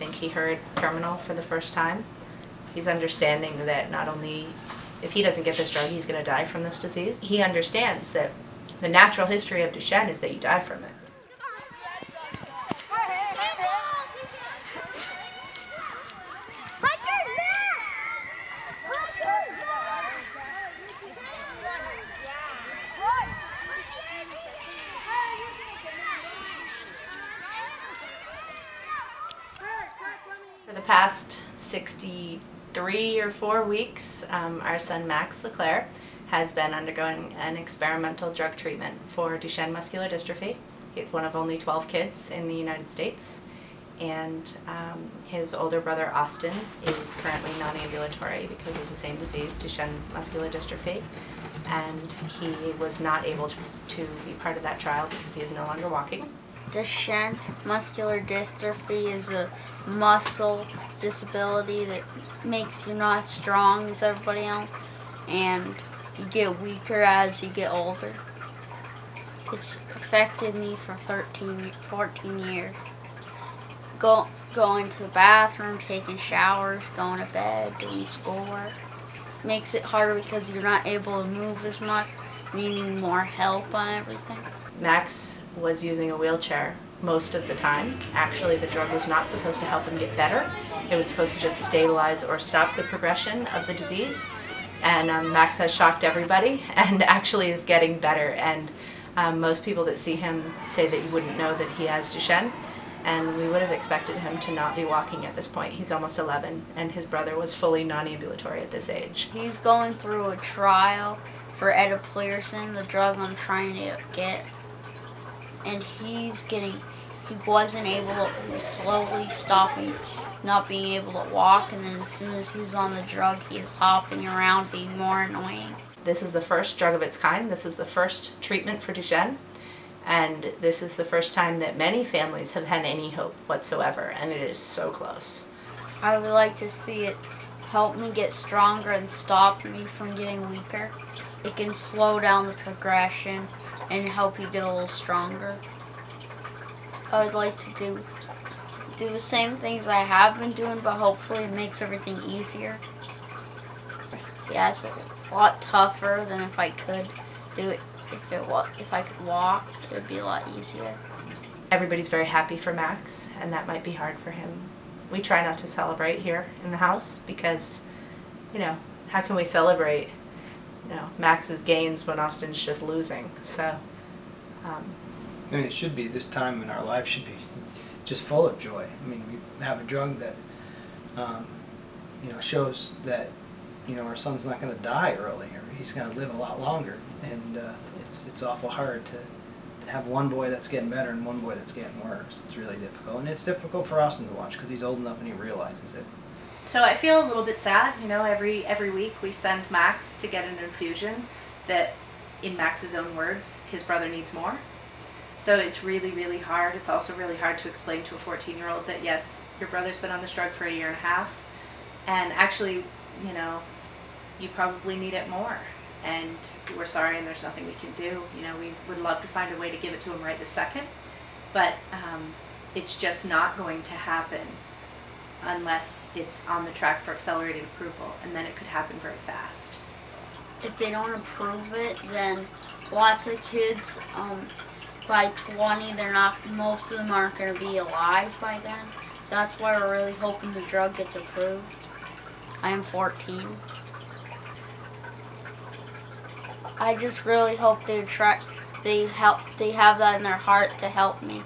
think he heard terminal for the first time. He's understanding that not only if he doesn't get this drug, he's going to die from this disease. He understands that the natural history of Duchenne is that you die from it. For the past 63 or 4 weeks, um, our son Max LeClaire has been undergoing an experimental drug treatment for Duchenne muscular dystrophy. He's one of only 12 kids in the United States, and um, his older brother Austin is currently non ambulatory because of the same disease, Duchenne muscular dystrophy. And he was not able to, to be part of that trial because he is no longer walking. Duchenne muscular dystrophy is a muscle disability that makes you not as strong as everybody else and you get weaker as you get older. It's affected me for 13, 14 years. Go, going to the bathroom, taking showers, going to bed, doing schoolwork. Makes it harder because you're not able to move as much and you need more help on everything. Max was using a wheelchair most of the time. Actually, the drug was not supposed to help him get better. It was supposed to just stabilize or stop the progression of the disease. And um, Max has shocked everybody and actually is getting better. And um, most people that see him say that you wouldn't know that he has Duchenne. And we would have expected him to not be walking at this point. He's almost 11, and his brother was fully non ambulatory at this age. He's going through a trial for eteplirsen, the drug I'm trying to get. And he's getting, he wasn't able to, he was slowly stopping, not being able to walk. And then as soon as he's on the drug, he is hopping around, being more annoying. This is the first drug of its kind. This is the first treatment for Duchenne. And this is the first time that many families have had any hope whatsoever, and it is so close. I would like to see it help me get stronger and stop me from getting weaker. It can slow down the progression and help you get a little stronger. I would like to do do the same things I have been doing, but hopefully it makes everything easier. Yeah, it's a lot tougher than if I could do it if it if I could walk, it would be a lot easier. Everybody's very happy for Max, and that might be hard for him. We try not to celebrate here in the house because, you know, how can we celebrate, you know, Max's gains when Austin's just losing? So, um, I mean, it should be this time in our life should be just full of joy. I mean, we have a drug that, um, you know, shows that, you know, our son's not going to die early or he's going to live a lot longer. And uh, it's it's awful hard to, to have one boy that's getting better and one boy that's getting worse. It's really difficult, and it's difficult for Austin to watch because he's old enough and he realizes it. So I feel a little bit sad. You know, every every week we send Max to get an infusion that, in Max's own words, his brother needs more. So it's really really hard. It's also really hard to explain to a 14 year old that yes, your brother's been on this drug for a year and a half, and actually, you know, you probably need it more. And we're sorry, and there's nothing we can do. You know, we would love to find a way to give it to him right this second, but um, it's just not going to happen unless it's on the track for accelerated approval, and then it could happen very fast. If they don't approve it, then lots of kids, um, by 20, they're not. Most of them aren't going to be alive by then. That's why we're really hoping the drug gets approved. I am 14. I just really hope they try. They help. They have that in their heart to help me.